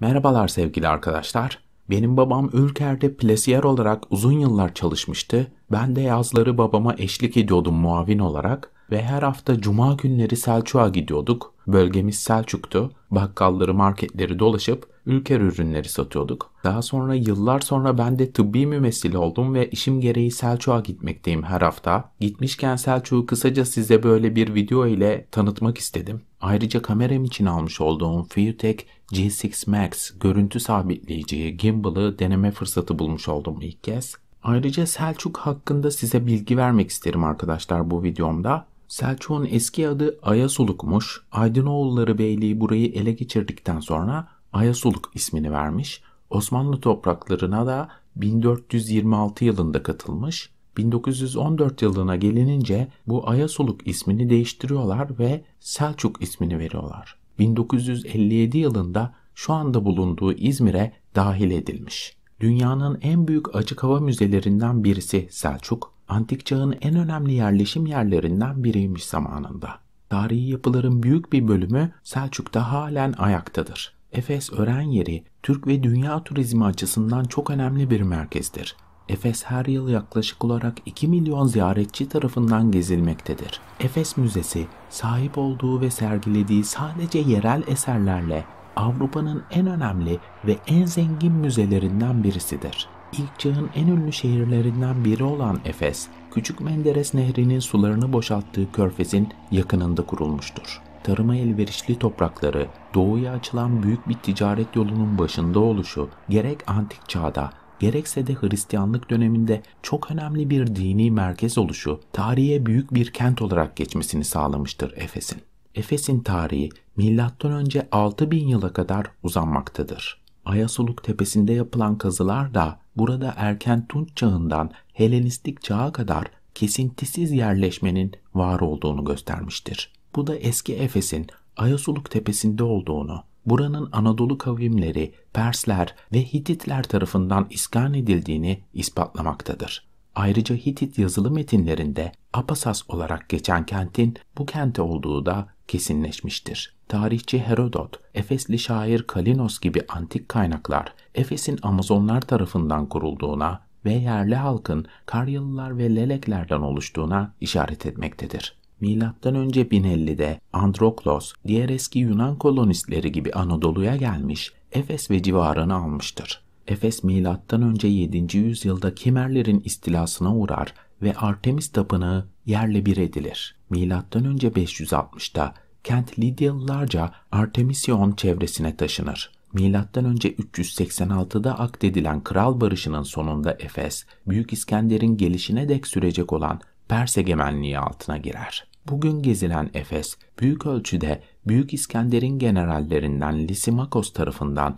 Merhabalar sevgili arkadaşlar. Benim babam Ülker'de plesiyer olarak uzun yıllar çalışmıştı. Ben de yazları babama eşlik ediyordum muavin olarak ve her hafta cuma günleri Selçuk'a gidiyorduk. Bölgemiz Selçuk'tu. Bakkalları, marketleri dolaşıp Ülker ürünleri satıyorduk. Daha sonra yıllar sonra ben de tıbbi mümessil oldum ve işim gereği Selçuk'a gitmekteyim her hafta. Gitmişken Selçuk'u kısaca size böyle bir video ile tanıtmak istedim. Ayrıca kameram için almış olduğum Fiutech G6 Max görüntü sabitleyici gimbal'ı deneme fırsatı bulmuş oldum ilk kez. Ayrıca Selçuk hakkında size bilgi vermek isterim arkadaşlar bu videomda. Selçuk'un eski adı Ayasuluk'muş. Aydınoğulları Beyliği burayı ele geçirdikten sonra Ayasuluk ismini vermiş. Osmanlı topraklarına da 1426 yılında katılmış. 1914 yılına gelinince bu Ayasuluk ismini değiştiriyorlar ve Selçuk ismini veriyorlar. 1957 yılında şu anda bulunduğu İzmir'e dahil edilmiş. Dünyanın en büyük açık hava müzelerinden birisi Selçuk, antik çağın en önemli yerleşim yerlerinden biriymiş zamanında. Tarihi yapıların büyük bir bölümü Selçuk'ta halen ayaktadır. Efes öğren yeri Türk ve dünya turizmi açısından çok önemli bir merkezdir. Efes her yıl yaklaşık olarak 2 milyon ziyaretçi tarafından gezilmektedir. Efes Müzesi sahip olduğu ve sergilediği sadece yerel eserlerle Avrupa'nın en önemli ve en zengin müzelerinden birisidir. İlk çağın en ünlü şehirlerinden biri olan Efes, Küçük Menderes Nehri'nin sularını boşalttığı körfezin yakınında kurulmuştur. Tarıma elverişli toprakları, doğuya açılan büyük bir ticaret yolunun başında oluşu, gerek antik çağda gerekse de Hristiyanlık döneminde çok önemli bir dini merkez oluşu, tarihe büyük bir kent olarak geçmesini sağlamıştır Efes'in. Efes'in tarihi M.Ö. 6000 yıla kadar uzanmaktadır. Ayasuluk tepesinde yapılan kazılar da burada erken Tunç çağından Helenistik çağa kadar kesintisiz yerleşmenin var olduğunu göstermiştir. Bu da eski Efes'in Ayasuluk tepesinde olduğunu, buranın Anadolu kavimleri, Persler ve Hititler tarafından iskan edildiğini ispatlamaktadır. Ayrıca Hitit yazılı metinlerinde Apasas olarak geçen kentin bu kente olduğu da kesinleşmiştir. Tarihçi Herodot, Efesli şair Kalinos gibi antik kaynaklar Efes'in Amazonlar tarafından kurulduğuna ve yerli halkın Karyalılar ve Leleklerden oluştuğuna işaret etmektedir. Milattan önce 1050'de Androklos, diğer eski Yunan kolonistleri gibi Anadolu'ya gelmiş, Efes ve civarını almıştır. Efes milattan önce 7. yüzyılda Kimerlerin istilasına uğrar ve Artemis tapınağı yerle bir edilir. Milattan önce 560'da kent Lidyalılarca Artemision çevresine taşınır. Milattan önce 386'da akdedilen Kral Barışı'nın sonunda Efes, Büyük İskender'in gelişine dek sürecek olan Pers egemenliği altına girer. Bugün gezilen Efes, büyük ölçüde Büyük İskender'in generallerinden Lysimakos tarafından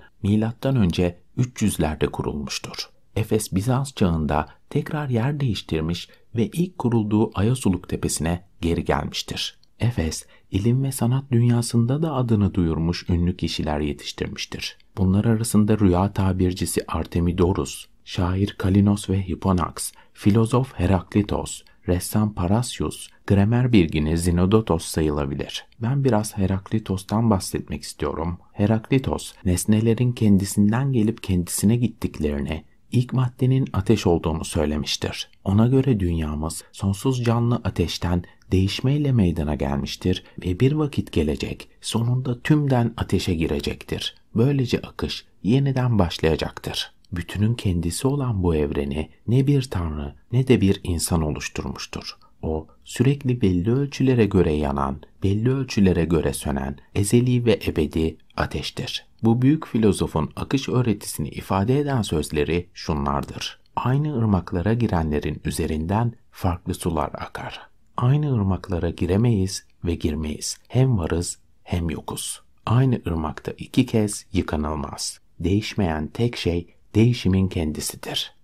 önce 300'lerde kurulmuştur. Efes Bizans çağında tekrar yer değiştirmiş ve ilk kurulduğu Ayasuluk tepesine geri gelmiştir. Efes, ilim ve sanat dünyasında da adını duyurmuş ünlü kişiler yetiştirmiştir. Bunlar arasında rüya tabircisi Artemidorus, şair Kalinos ve Hipponax, filozof Heraklitos, ressam Parasyus, gramer bilgini Zinodotos sayılabilir. Ben biraz Heraklitos'tan bahsetmek istiyorum. Heraklitos, nesnelerin kendisinden gelip kendisine gittiklerini, ilk maddenin ateş olduğunu söylemiştir. Ona göre dünyamız sonsuz canlı ateşten değişmeyle meydana gelmiştir ve bir vakit gelecek sonunda tümden ateşe girecektir. Böylece akış yeniden başlayacaktır bütünün kendisi olan bu evreni ne bir tanrı ne de bir insan oluşturmuştur. O sürekli belli ölçülere göre yanan, belli ölçülere göre sönen, ezeli ve ebedi ateştir. Bu büyük filozofun akış öğretisini ifade eden sözleri şunlardır. Aynı ırmaklara girenlerin üzerinden farklı sular akar. Aynı ırmaklara giremeyiz ve girmeyiz. Hem varız hem yokuz. Aynı ırmakta iki kez yıkanılmaz. Değişmeyen tek şey değişimin kendisidir.